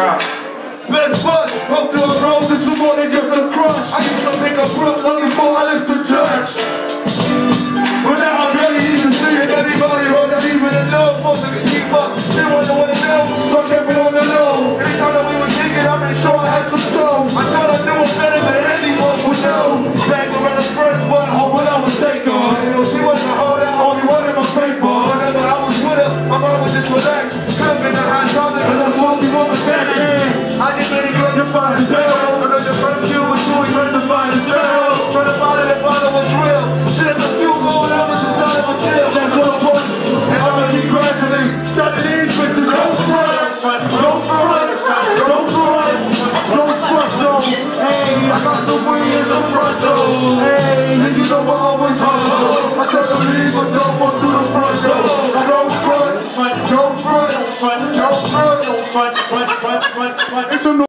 Let's fuck, hope the roses you wanna just a crush. I used to pick a Brooklyn. I just ain't great to find a zero. I know your friend you, but you ain't to find a zero. Trying to find it and find out what's real. Shit, if you go and I was inside of a jail. That little point, and I'm gonna be gradually. Stop it in, quick to go for it. Go for it. Go for it. Go for it. Hey, I got so front, front, front, front, front.